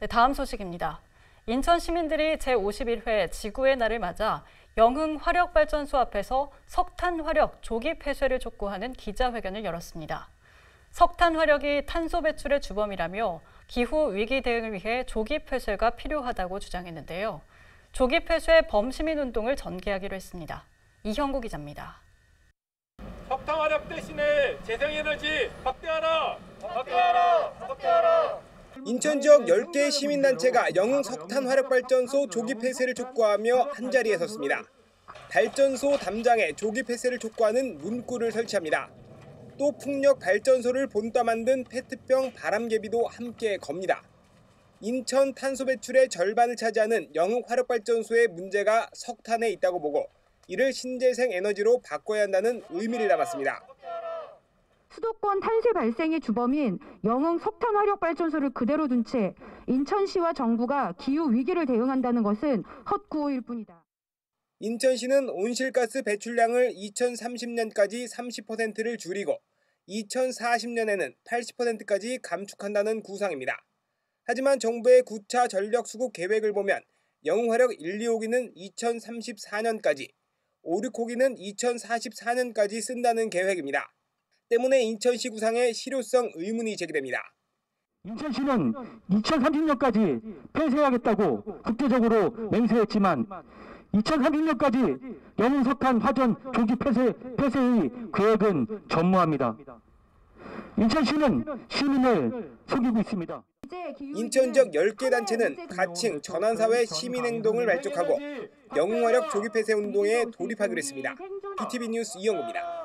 네, 다음 소식입니다. 인천 시민들이 제51회 지구의 날을 맞아 영흥 화력발전소 앞에서 석탄 화력 조기 폐쇄를 촉구하는 기자회견을 열었습니다. 석탄 화력이 탄소 배출의 주범이라며 기후 위기 대응을 위해 조기 폐쇄가 필요하다고 주장했는데요. 조기 폐쇄 범시민 운동을 전개하기로 했습니다. 이형구 기자입니다. 석탄 화력 대신에 재생에너지 확대하라! 확대하라! 인천 지역 10개 시민단체가 영흥 석탄 화력발전소 조기 폐쇄를 촉구하며 한자리에 섰습니다. 발전소 담장에 조기 폐쇄를 촉구하는 문구를 설치합니다. 또 풍력 발전소를 본따 만든 페트병 바람개비도 함께 겁니다. 인천 탄소 배출의 절반을 차지하는 영흥 화력발전소의 문제가 석탄에 있다고 보고 이를 신재생 에너지로 바꿔야 한다는 의미를 담았습니다. 수도권 탄소 발생의 주범인 영흥 석탄 화력 발전소를 그대로 둔 채 인천시와 정부가 기후 위기를 대응한다는 것은 헛구호일 뿐이다. 인천시는 온실가스 배출량을 2030년까지 30%를 줄이고 2040년에는 80%까지 감축한다는 구상입니다. 하지만 정부의 9차 전력 수급 계획을 보면 영흥화력 1, 2호기는 2034년까지, 5, 6호기는 2044년까지 쓴다는 계획입니다. 때문에 인천시 구상에 실효성 의문이 제기됩니다. 인천시는 2030년까지 폐쇄하겠다고 국제적으로 맹세했지만 2030년까지 영흥석탄 화전 조기 폐쇄, 폐쇄의 계획은 전무합니다. 인천시는 시민을 속이고 있습니다. 인천 지역 10개 단체는 가칭 전환사회 시민행동을 발족하고 영웅화력 조기 폐쇄 운동에 돌입하기로 했습니다. BTV 뉴스 이영구입니다.